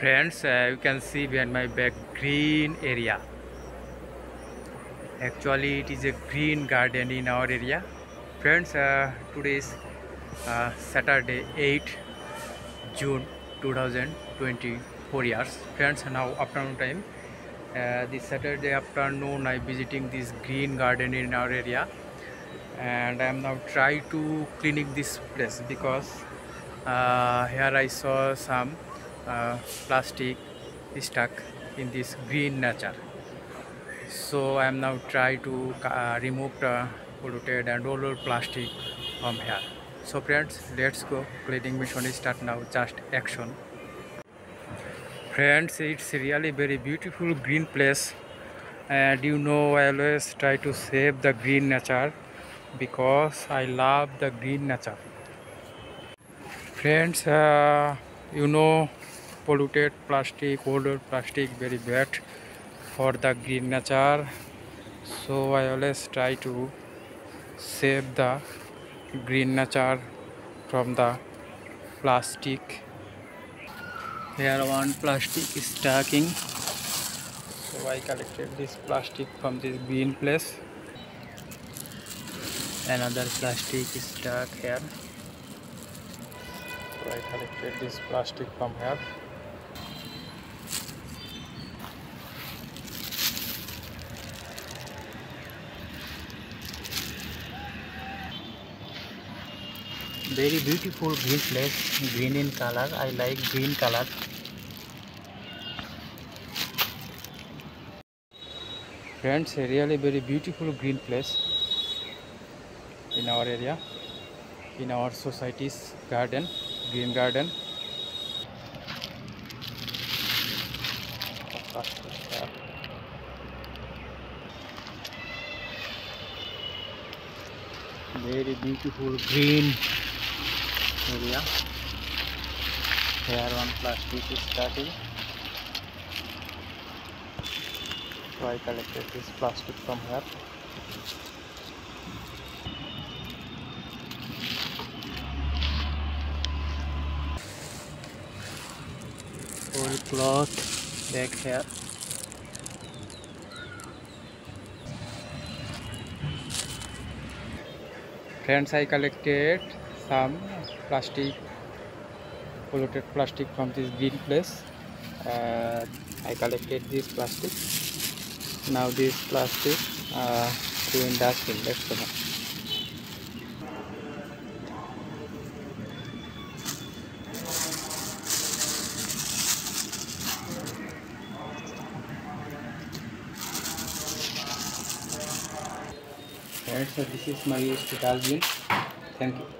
friends uh, you can see behind my back green area. Actually it is a green garden in our area. Friends uh, today is uh, saturday 8 june 2024 years. Friends now afternoon time. Uh, this saturday afternoon i visiting this green garden in our area. And i'm now try to cleaning this place because uh, here i saw some uh, plastic stuck in this green nature. So i am now try to uh, remove the polluted and all plastic from here. So friends let's go. Cleaning mission start now. Just action. Friends it's really very beautiful green place. And you know i always try to save the green nature because i love the green nature. Friends uh, you know polluted plastic older plastic very bad for the green nature. So i always try to save the green nature from the plastic. Here one plastic is stacking. So i collected this plastic from this green place. Another plastic is stuck here i collected this plastic from here. Very beautiful green place green in color. I like green color. Friends really very beautiful green place in our area in our society's garden green garden. Very beautiful green area. Here one plastic is starting. So I collected this plastic from here whole cloth back here. Friends I collected some plastic polluted plastic from this green place. Uh, I collected this plastic. Now this plastic uh, to in dustbin let's go Right, so this is my used dustbin. Thank you.